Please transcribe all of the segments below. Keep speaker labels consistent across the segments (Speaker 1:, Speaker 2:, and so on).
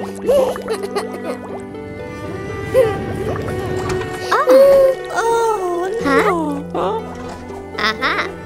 Speaker 1: oh. oh, no. Huh? Uh-huh.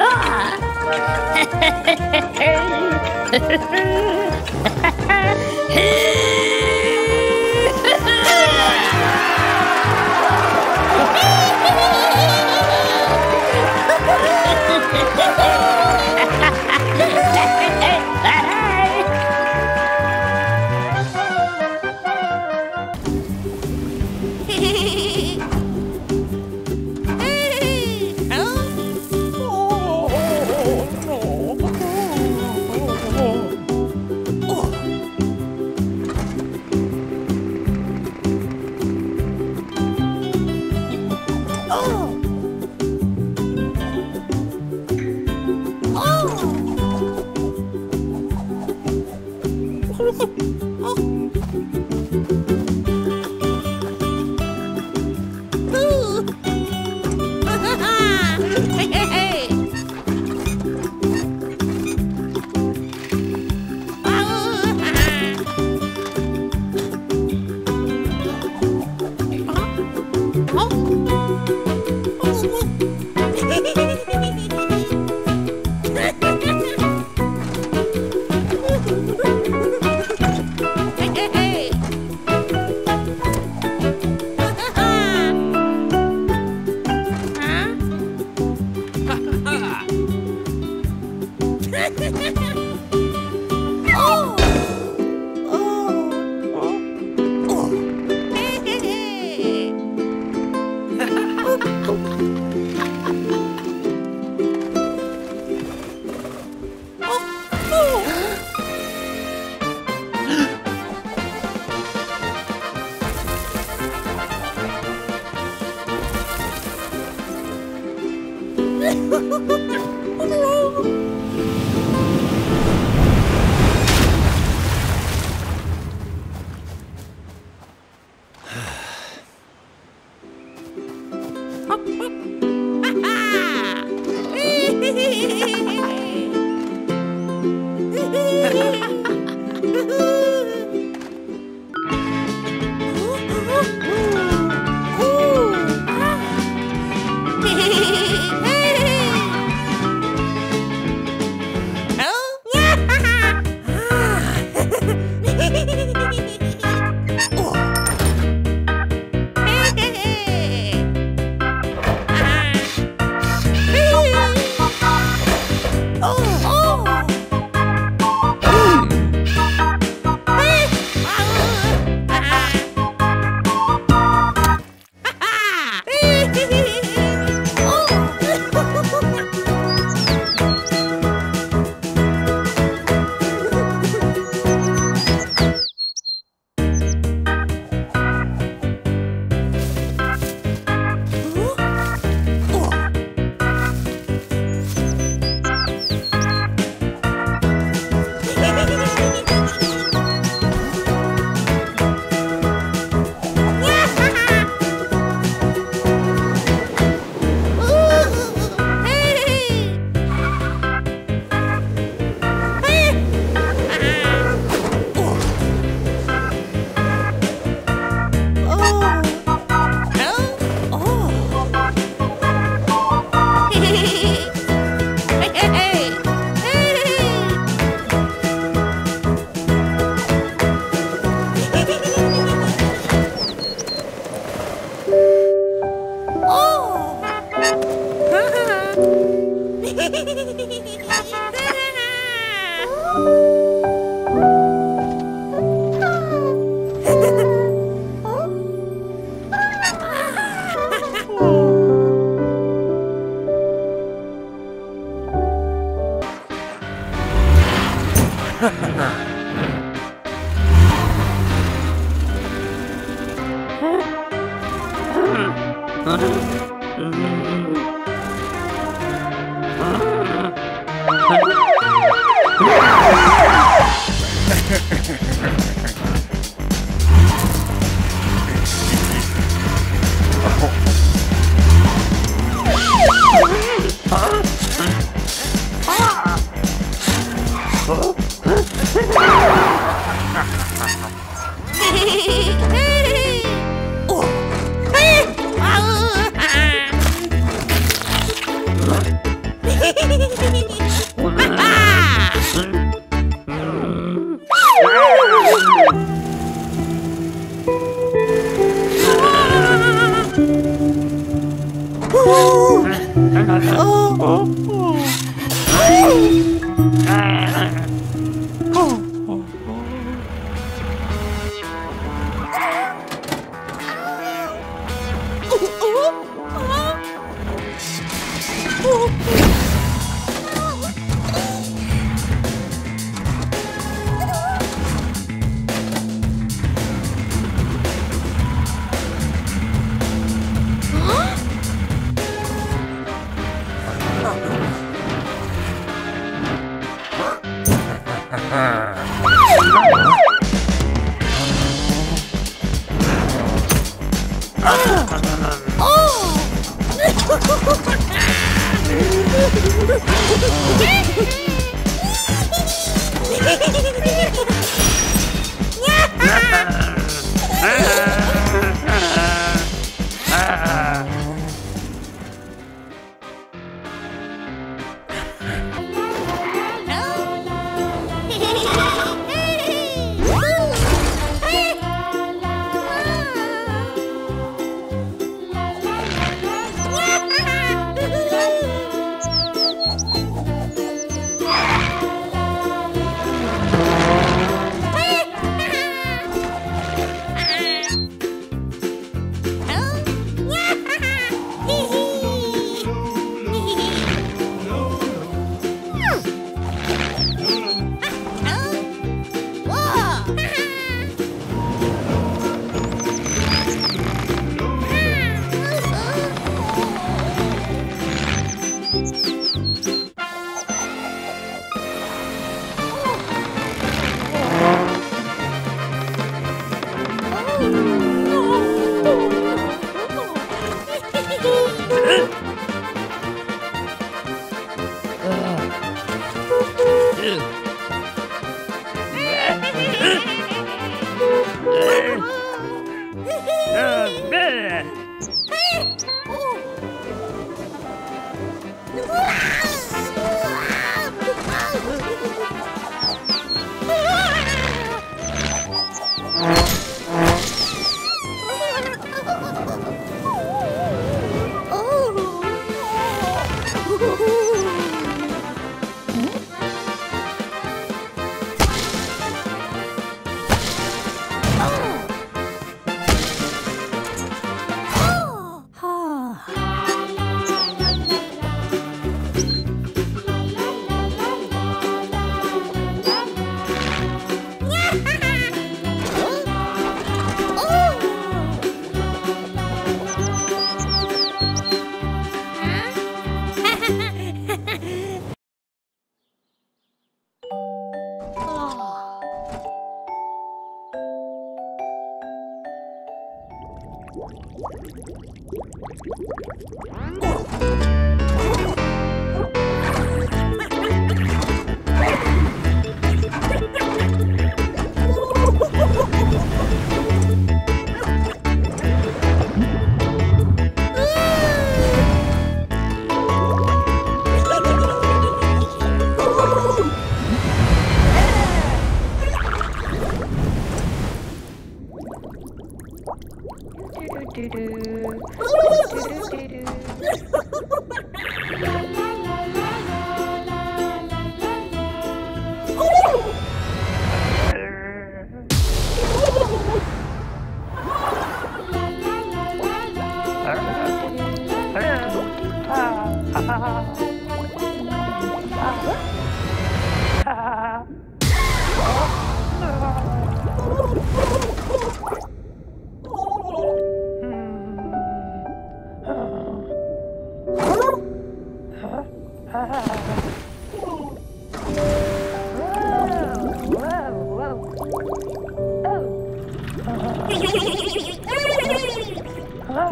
Speaker 1: Ah! Ha ha ha!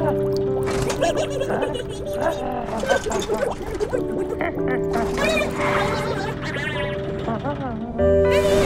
Speaker 1: Ha ha ha.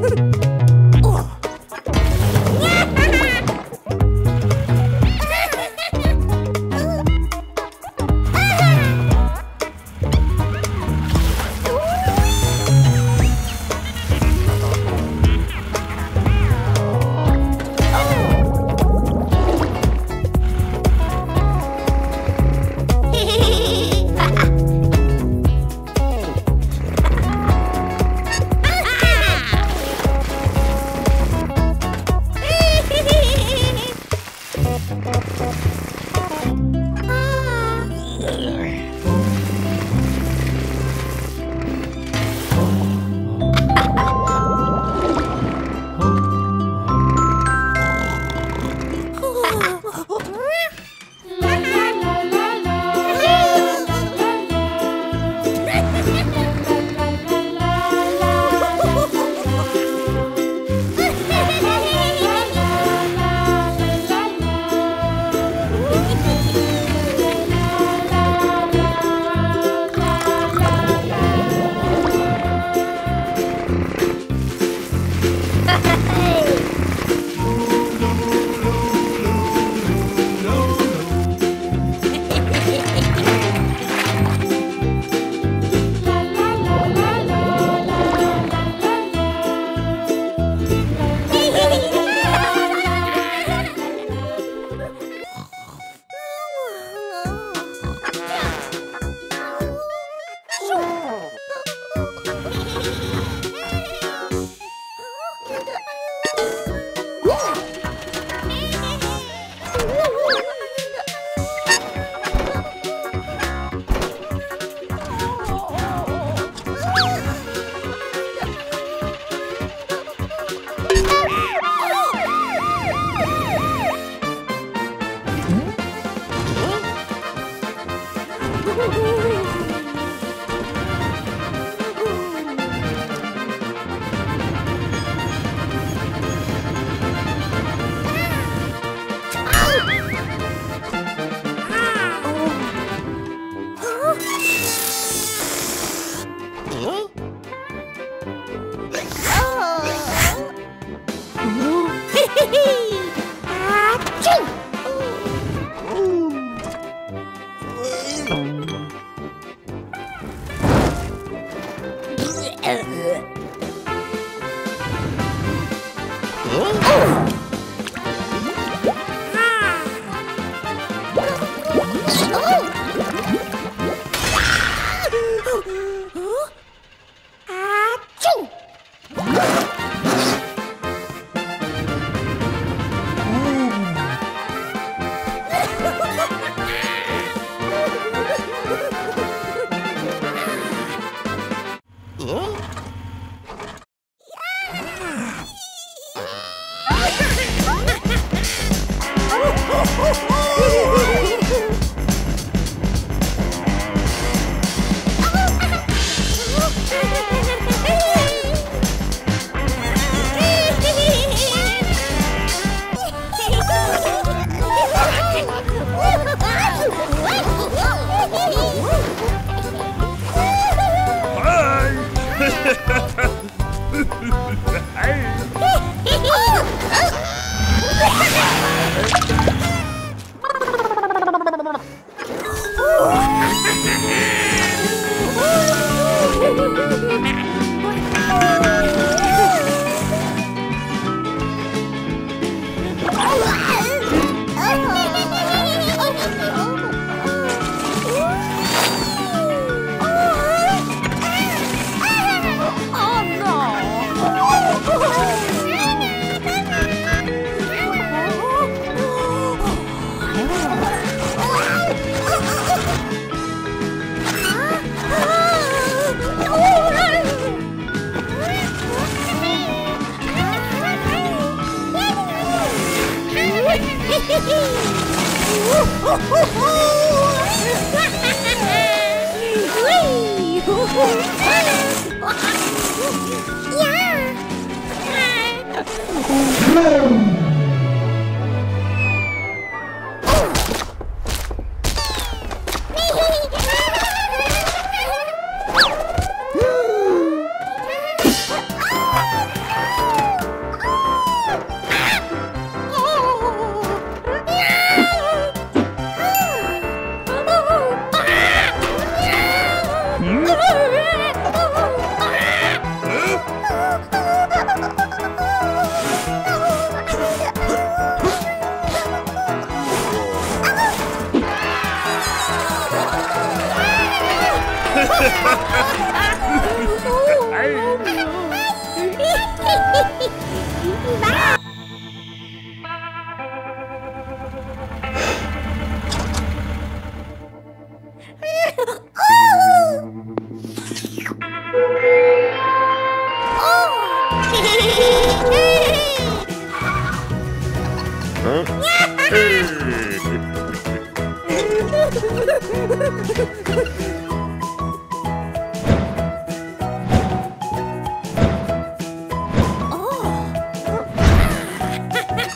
Speaker 1: Ha ha ha!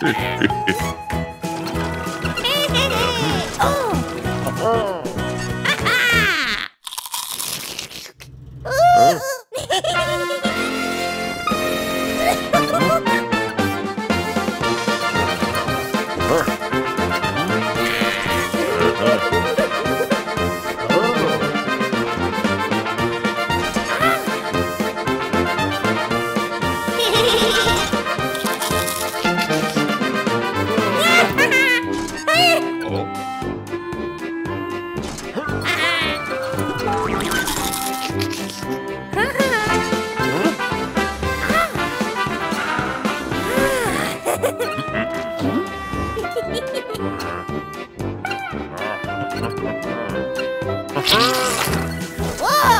Speaker 1: Huh? Whoa!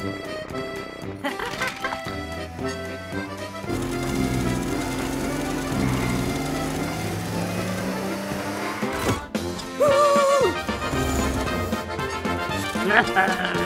Speaker 1: Ha ha ha!